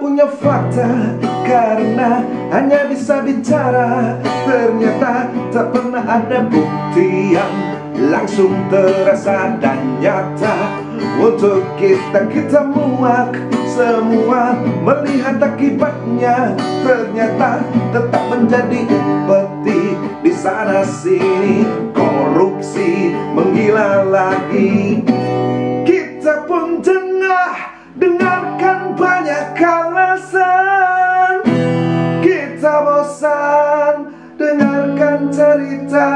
punya fakta? Karena hanya bisa bicara. Ternyata tak pernah ada bukti yang Langsung terasa dan nyata. Untuk kita kita muak. Semua Melihat akibatnya. Ternyata tetap menjadi peti Di sana sini. Korupsi menggila lagi alasan Kita bosan dengarkan cerita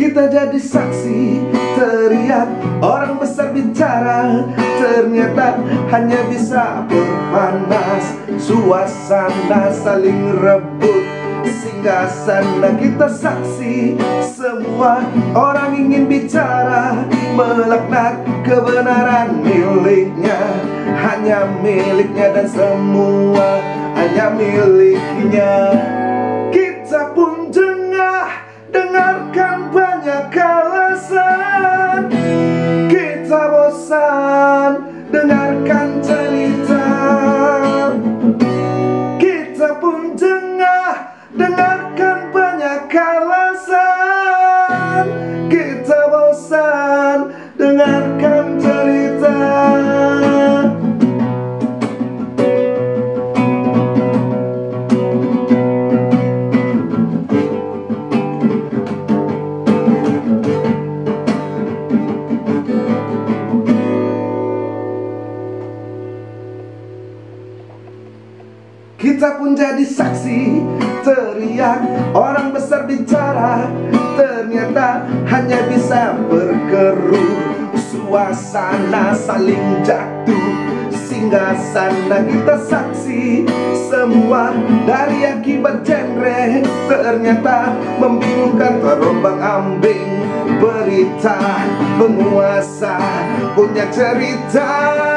Kita jadi saksi teriak. Orang besar bicara Ternyata hanya bisa berpanas. Suasana saling rebut Singgah sana kita saksi Semua orang ingin bicara. Melaknat kebenaran miliknya Hanya miliknya dan semua Hanya miliknya. Kita pun cala Kita pun jadi saksi. Teriak Orang besar bicara. Ternyata hanya bisa berkerut Suasana saling jatuh. Singgah sana kita saksi. Semua dari akibat genre. Ternyata membingungkan terombang ambing. Berita penguasa punya cerita